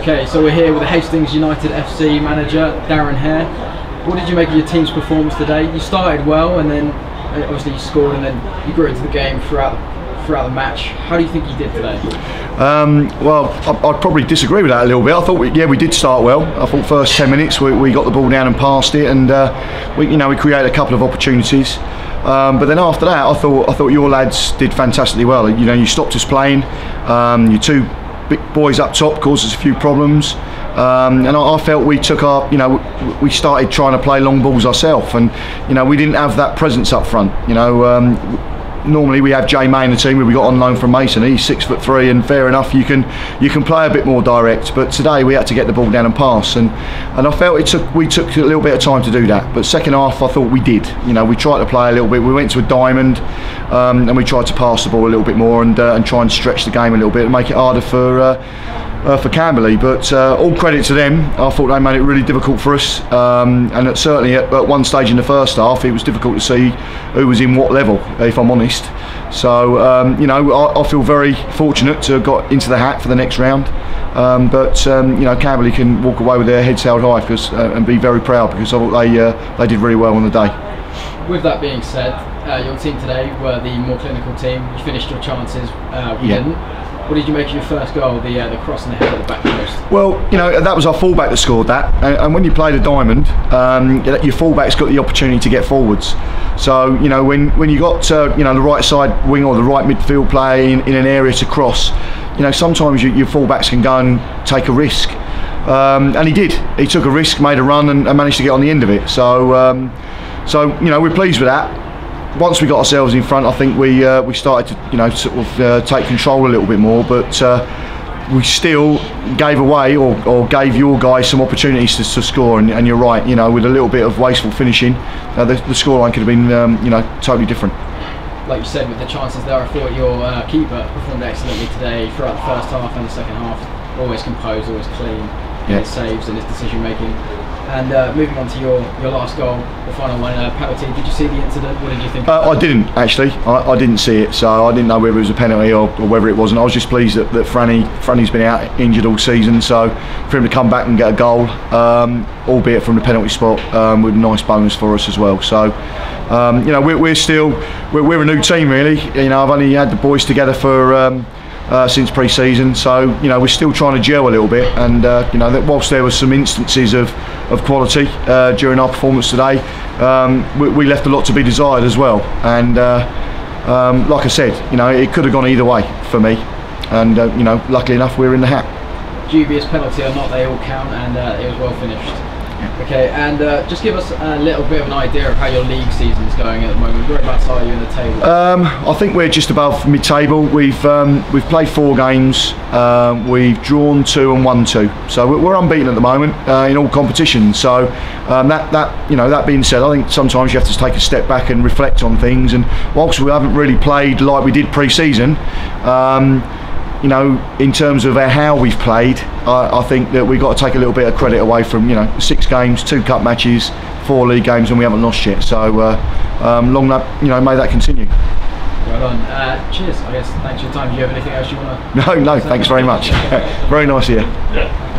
Okay, so we're here with the Hastings United FC manager, Darren Hare. What did you make of your team's performance today? You started well and then uh, obviously you scored and then you grew into the game throughout throughout the match. How do you think you did today? Um, well, I, would probably disagree with that a little bit. I thought, we, yeah, we did start well. I thought first ten minutes we, we got the ball down and passed it, and uh, we, you know, we created a couple of opportunities. Um, but then after that, I thought I thought your lads did fantastically well. You know, you stopped us playing. Um, your two big boys up top caused us a few problems. Um, and I, I, felt we took our, you know, we started trying to play long balls ourselves, and you know we didn't have that presence up front. You know, um, normally we have Jay May in the team. We got on loan from Mason. He's six foot three, and fair enough, you can you can play a bit more direct. But today we had to get the ball down and pass, and and I felt it took we took a little bit of time to do that. But second half, I thought we did. You know, we tried to play a little bit. We went to a diamond, um, and we tried to pass the ball a little bit more and uh, and try and stretch the game a little bit and make it harder for. Uh, uh, for Camberley. But uh, all credit to them. I thought they made it really difficult for us, um, and certainly at, at, one stage in the first half, it was difficult to see who was in what level. If I'm honest, so um, you know, I, I, feel very fortunate to have got into the hat for the next round. Um, but um, you know, Camberley can walk away with their heads held high because, uh, and be very proud because I thought they uh, they did really well on the day. With that being said, uh, your team today were the more clinical team. You finished your chances. Uh, we yeah. didn't. What did you make of your first goal, the uh, the cross in the head of the back post? Well, you know that was our fullback that scored that, and, and when you play the diamond, um, your fullback's got the opportunity to get forwards. So you know when when you got uh, you know the right side wing or the right midfield player in, in an area to cross, you know sometimes you, your fullbacks can go and take a risk. Um, and he did. He took a risk, made a run, and, and managed to get on the end of it. So, um, so you know, we're pleased with that once we got ourselves in front, I think we uh, we started to you know sort of uh, take control a little bit more, but. Uh, we still gave away or, or, gave your guys some opportunities to, to score, and, and, you're right. You know, with a little bit of wasteful finishing, uh, the, the scoreline could have been, um, you know, totally different. Like you said, with the chances there, I thought your uh, keeper performed excellently today throughout the first half and the second half. Always composed, always clean, yeah. his saves and his decision making. And uh, moving on to your, your last goal, the final one, uh, penalty. Did you see the incident? What did you think? Uh, I didn't actually. I, I, didn't see it, so I didn't know whether it was a penalty or, or whether it wasn't. I was just pleased that, that Franny Franny's been out injured all season, so for him to come back and get a goal, um, albeit from the penalty spot, um, with a nice bonus for us as well. So. Um, you know, we're, we're still we're, we're, a new team really. You know, I've only had the boys together for um, uh, since pre-season. So you know we're still trying to gel a little bit, and uh, you know that whilst there were some instances of of quality uh, during our performance today, um, we, we, left a lot to be desired as well. And uh, um, like I said, you know it could have gone either way for me, and uh, you know luckily enough we're in the hat. Dubious penalty or not, they all count, and uh, it was well finished. Okay, and uh, just give us a little bit of an idea of how your league season is going at the moment. Whereabouts are you in the table? Um, I think we're just above mid-table. We've um, we've played four games. Um, we've drawn two and won two, so we're unbeaten at the moment uh, in all competitions. So um, that that you know that being said, I think sometimes you have to take a step back and reflect on things. And whilst we haven't really played like we did pre-season um, you know, in terms of how we've played, I, I, think that we've got to take a little bit of credit away from, you know, six games, two cup matches, four league games, and we haven't lost yet. So, uh, um, long that, you know, may that continue. Well done. Uh, cheers. I guess thanks for your time. Do you have anything else you want to? No, no. Thanks very much. very nice. Yeah. Oh. Yeah.